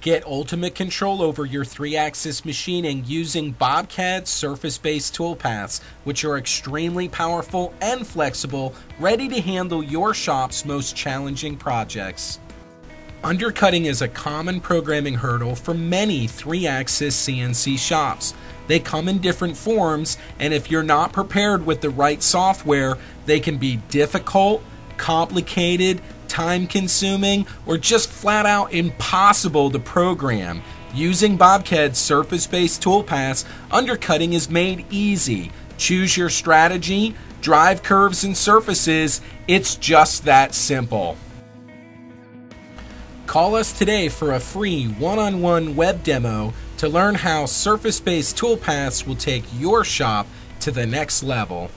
Get ultimate control over your 3-axis machining using BobCAD's surface-based toolpaths, which are extremely powerful and flexible, ready to handle your shop's most challenging projects. Undercutting is a common programming hurdle for many 3-axis CNC shops. They come in different forms, and if you're not prepared with the right software, they can be difficult, complicated, time consuming, or just flat out impossible to program. Using BobCAD's surface based toolpaths, undercutting is made easy. Choose your strategy, drive curves and surfaces, it's just that simple. Call us today for a free one on one web demo to learn how surface based toolpaths will take your shop to the next level.